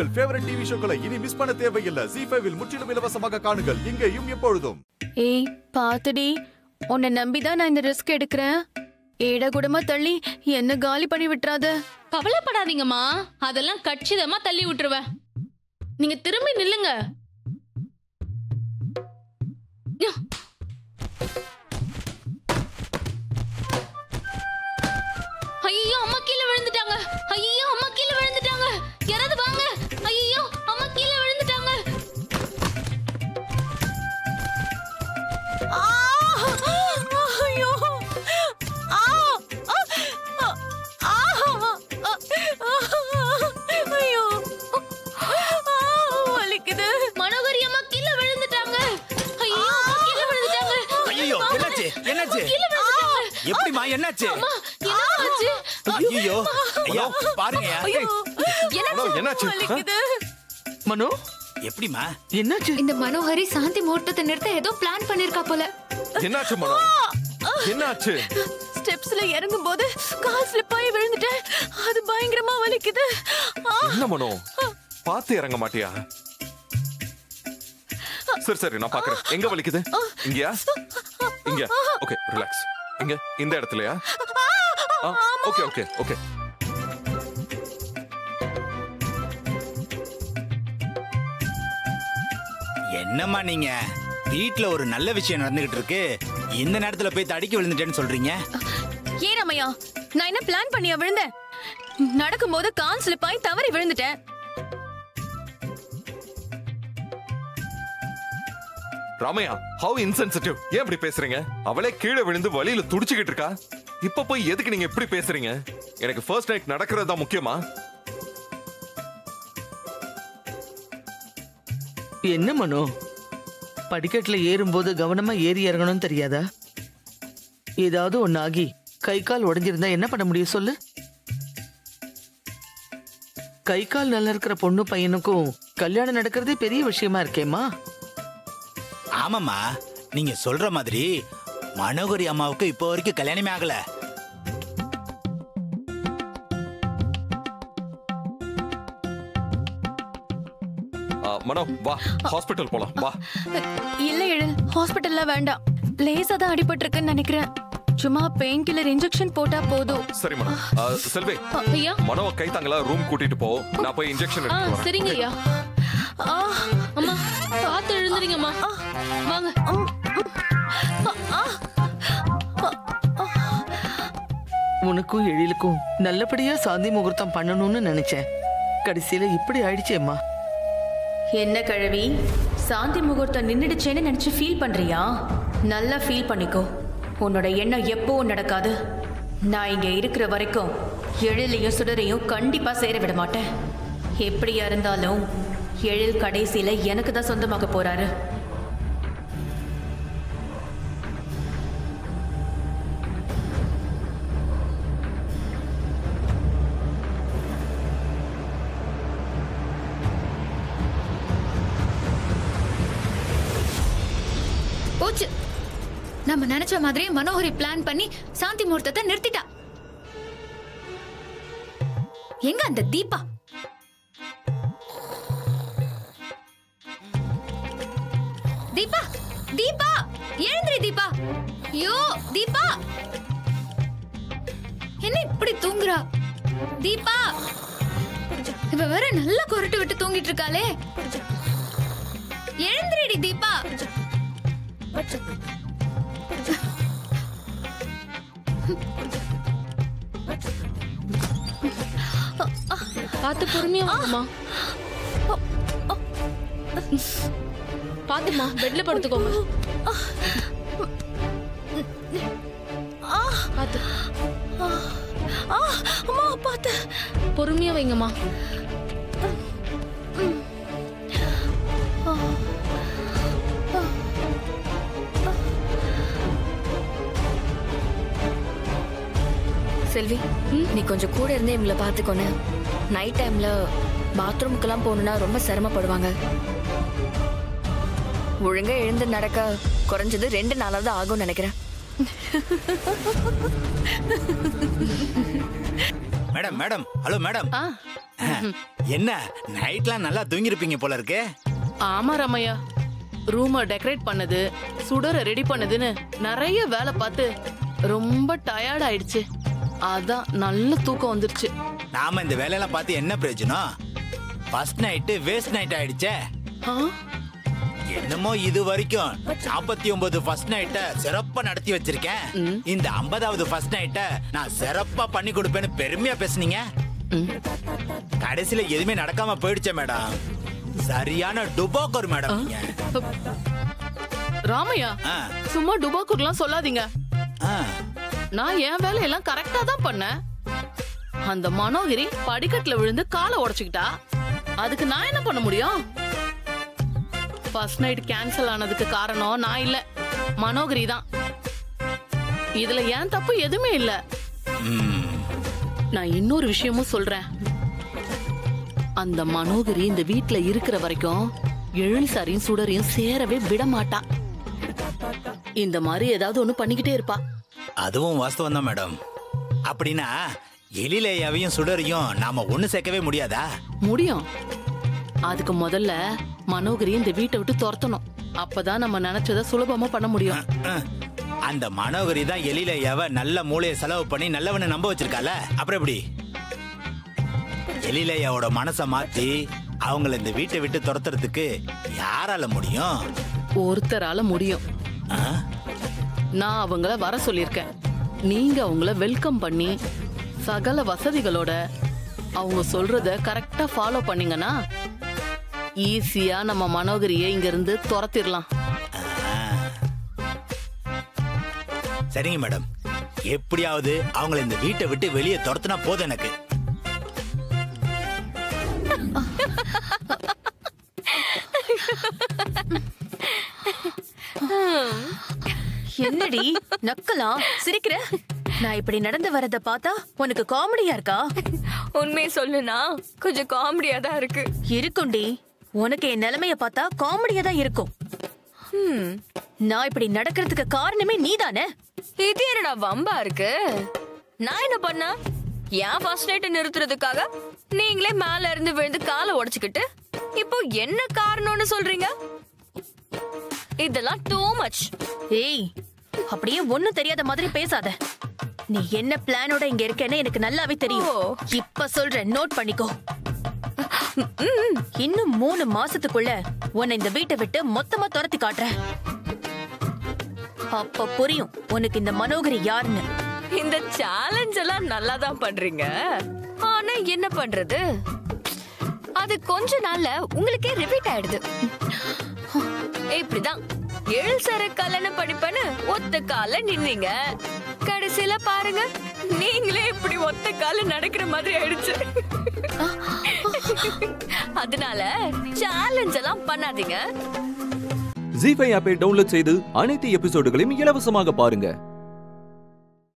உங்கள் favourite TV ஷோக்களை இனி miss பண்ண தேவையில்லை. ஜி ஃபைவில் முற்றிலும் இலவசமாக காணுங்கள். இங்கேயும் எப்பொழுதும். ஏய் பாத்துடி உன்னை நம்பிதான் நான் இந்த ரிஸ்க் எடுக்கிறேன். ஏட கூடமா தள்ளி என்ன காலி பண்ணி விட்டுறாத. கவலைப்படாதீங்கம்மா. அதெல்லாம் கச்சிதமா தள்ளி விட்டுருவேன். நீங்க திரும்பி நில்லுங்க. ஐயோ அம்மா கீழே விழுந்துட்டாங்க. ஐயோ அம்மா என்னாச்சு? எப்படிமா என்னாச்சு? அம்மா என்ன ஆச்சு ஐயோ ஐயா பாருங்க என்னாச்சு? மனோ? எப்படிமா என்னாச்சு? இந்த மனோஹரி சாந்தி முகூர்த்தத்தை நிறுத்த ஏதோ பிளான் பண்ணிருக்கா போல. என்னாச்சு மனோ? என்னாச்சு? ஸ்டெப்ஸ்ல இறங்கும் போது கால் ஸ்லிப் ஆகி விழுந்துட்டேன். அது பயங்கரமா வலிக்குது. என்ன மனோ? பார்த்து இறங்க மாட்டியா? சரி சரி நான் பாக்குறேன் எங்க வலிக்குது? இங்கயா? இங்க. ஓகே ரிலாக்ஸ் இங்க இந்த இடத்துலயா? ஓகே ஓகே ஓகே என்னம்மா நீங்க? வீட்ல ஒரு நல்ல விஷயம் நடந்துகிட்டு இருக்கு இந்த நேரத்துல போய் தடிக்க விழுந்துட்டேன்னு சொல்றீங்க? ஏன் ரமையா நான் என்ன பிளான் பண்ணியா விழுந்தேன்? நடக்கும்போது கால் ஸ்லிப் ஆகி தவறி விழுந்துட்டேன். ராமையா ஹவு இன்சென்சிட்டிவ் ஏன் இப்படி பேசுறீங்க? அவளே கீழே விழுந்து வழியில துடிச்சுக்கிட்டு இருக்கா? இப்ப போய் எதுக்கு நீங்க இப்படி பேசுறீங்க? எனக்கு ஃபர்ஸ்ட் நைட் நடக்கிறது தான் முக்கியமா? என்ன மனோ? படிக்கட்டுல ஏறும்போது கவனமா ஏறி இறங்கணும்னு தெரியாதா? ஏதாவது ஒன்னு ஆகி கை கால் உடஞ்சிருந்தா என்ன பண்ண முடியும் சொல்லு? கை கால் நல்லா இருக்கிற பொண்ணு பையனுக்கும் கல்யாணம் நடக்கிறதே பெரிய விஷயமா இருக்கேம்மா. ஆமாம்மா. நீங்க சொல்ற மாதிரி மனோகரி அம்மாவுக்கு இப்போ வரைக்கும் கல்யாணமே ஆகல. மனோ வா ஹாஸ்பிட்டல் போலாம் வா. இல்ல எழில் ஹாஸ்பிட்டல்ல வேண்டாம். லேசா தான் அடிபட்டிருக்குன்னு நினைக்கிறேன். சும்மா பெயின் கில்லர் இன்ஜெக்ஷன் போட்டா போதும். சரி மனோ. செல்வி ஐயா? மனோவை கை தாங்களா ரூம் கூட்டிட்டு போ. நான் போய் இன்ஜெக்ஷன் எடுத்து வரேன். சரிங்க ஐயா அம்மா பார்த்து எழுந்துறீங்கம்மா வாங்க. உனக்கும் எழிலுக்கும் நல்லபடியா சாந்தி முகூர்த்தம் பண்ணணும்னு நினைச்சேன். கடைசியில இப்படி ஆயிடுச்சேம்மா என்ன கழவி? சாந்தி முகூர்த்தம் நின்னுடுச்சேன்னு நினைச்சு ஃபீல் பண்றியா? நல்லா ஃபீல் பண்ணிக்கோ. உன்னோட எண்ணம் எப்பவும் நடக்காது. நான் இங்க இருக்கிற வரைக்கும் எழிலையும் சுடரையும் கண்டிப்பா சேர விட மாட்டேன். எப்படியா இருந்தாலும் எழில் கடைசியில எனக்கு தான் சொந்தமாக போறாரு. நம்ம நினைச்ச மாதிரி மனோஹரி பிளான் பண்ணி சாந்தி முகூர்த்தத்தை நிறுத்திட்டா. எங்க அந்த தீபா? தீபா தீபா எழுந்திரி தீபா. ஐயோ தீபா. என்ன இப்படி தூங்குறா? தீபா. இவ வேற நல்லா கொரட்டு விட்டு தூங்கிட்டு இருக்காளே. எழுந்திரிடி தீபா. பார்த்து பொறுமையா வாங்கம்மா. பாத்துமா பெட்ல படுத்துக்கோங்க பாத்து ஆ அம்மா பார்த்து. பொறுமையா வைங்கம்மா. செல்வி. நீ கொஞ்சம் கூட இருந்தே இவங்கள பார்த்துக்கோன்னு நைட் டைம்ல பாத்ரூமுக்கெல்லாம் போகணும்னா ரொம்ப சிரமப்படுவாங்க. ஒழுங்கா எழுந்து நடக்க குறைஞ்சது ரெண்டு நாளாவது ஆகும்னு நினைக்கிறேன். Madam madam. Hello madam. என்ன? நைட்லாம் நல்லா தூங்கிருப்பீங்க போல இருக்கு. ஆமா ரமையா. ரூம டெக்கரேட் பண்ணது சுடரை ரெடி பண்ணதுன்னு நிறைய வேலை பார்த்து ரொம்ப டயர்ட் ஆயிடுச்சு. அதான் நல்ல தூக்கம் வந்துருச்சு. நாம இந்த வேலையெல்லாம் பார்த்து என்ன பிரயோஜனம்? ஃபர்ஸ்ட் நைட்டு வேஸ்ட் நைட் ஆயிடுச்சே? என்னமோ இது வரைக்கும் நாற்பத்தி ஒன்பது ஃபர்ஸ்ட் நைட்ட சிறப்பா நடத்தி வச்சிருக்கேன். இந்த ஐம்பதாவது ஃபர்ஸ்ட் நைட்ட நான் சிறப்பா பண்ணி கொடுப்பேன்னு பெருமையா பேசுனீங்க. கடைசியில எதுவுமே நடக்காம போயிடுச்சே மேடம். சரியான டுபாக்கர் மேடம். ராமையா ஆ, சும்மா டுபாக்கூர்லாம் சொல்லாதீங்க. ஆ. நான் என் வேலையெல்லாம் கரெக்டா தான் பண்ணேன். அந்த மனோகிரி படிக்கட்டுல விழுந்து காலை உடைச்சுக்கிட்டா. அதுக்கு நான் என்ன பண்ண முடியும்? ஃபர்ஸ்ட் நைட் கேன்சல் ஆனதுக்கு காரணம் நான் இல்ல. மனோகிரி தான். இதுல ஏன் தப்பு எதுவுமே இல்ல. நான் இன்னொரு விஷயமும் சொல்றேன். அந்த மனோகரி இந்த வீட்ல இருக்கிற வரைக்கும் எழில்சாரியும் சுடரையும் சேரவே விட மாட்டா இந்த மாதிரி ஏதாவது ஒண்ணு பண்ணிக்கிட்டே இருப்பா. அதுவும் வாஸ்தவம் தான் மேடம். அப்படின்னா எலிலேயாவையும் சுடரையும் நாம ஒண்ணு சேர்க்கவே முடியாதா? முடியும். அதுக்கு முதல்ல மனோகரி இந்த வீட்டை விட்டு துரத்தணும். அப்பதான் நம்ம நினைச்சத சுலபமா பண்ண முடியும். அந்த மனோகரி தான் எலிலேயாவை நல்ல மூளையை செலவு பண்ணி நல்லவனை நம்ப வச்சிருக்கால அப்புறம் எப்படி? எலிலேயாவோட மனசை மாத்தி அவங்கள இந்த வீட்டை விட்டு துரத்துறதுக்கு யாரால முடியும்? ஒருத்தரால முடியும். அஹ், நான் அவங்கள வர சொல்லியிருக்கேன். நீங்க அவங்கள வெல்கம் பண்ணி சகல வசதிகளோட அவங்க சொல்றத கரெக்டா ஃபாலோ பண்ணீங்கன்னா ஈஸியா நம்ம மனோகரியை இங்க இருந்து துரத்திடலாம் சரிங்க மேடம். எப்படியாவது அவங்கள இந்த வீட்டை விட்டு வெளியே துரத்துனா போதும் எனக்கு. என்னடி? நக்கலா? சிரிக்கிற? நான் இப்படி நடந்து வரத பார்த்தா உனக்கு காமெடியா இருக்கா? உண்மையை சொல்லுனா கொஞ்சம் காமெடியா தான் இருக்கு. இருக்கும்டி. உனக்கு என் நிலைமைய பார்த்தா காமெடியா தான் இருக்கும். நான் இப்படி நடக்கிறதுக்கு காரணமே நீதானே? இது என்னடா வம்பா இருக்கு? நான் என்ன பண்ண? என் ஃபர்ஸ்ட் நைட்டை நிறுத்துறதுக்காக நீங்களே மேல இருந்து விழுந்து காலை உடைச்சுக்கிட்டு இப்போ என்ன காரணம்னு சொல்றீங்க? இதெல்லாம் டூ மச் ஏய் அப்படியே ஒண்ணும் தெரியாத மாதிரி பேசாத. நீ என்ன பிளானோட இங்க இருக்கேன்னு எனக்கு நல்லாவே தெரியும். இப்ப சொல்றேன் நோட் பண்ணிக்கோ. இன்னும் மூணு மாசத்துக்குள்ள உன்னை இந்த வீட்டை விட்டு மொத்தமா துரத்தி காட்டுறேன். அப்ப புரியும் உனக்கு இந்த மனோகரி யாருன்னு. இந்த சேலஞ்ச் எல்லாம் நல்லா தான் பண்றீங்க. ஆனா என்ன பண்றது? அது கொஞ்ச நாள்ல உங்களுக்கே ரிப்பீட் ஆயிடுது. இப்படிதான். எழில் சார கல்யாணம் படிப்பேன்னு ஒத்த கால நின்னீங்க. கடைசியில பாருங்க நீங்களே இப்படி ஒத்த கால நடக்கிற மாதிரி ஆயிடுச்சு. அதனால சேலஞ்ச் எல்லாம் பண்ணாதீங்க. ஜி ஃபைவ் ஆப்பை டவுன்லோட் செய்து அனைத்து எபிசோடுகளையும் இலவசமாக பாருங்க.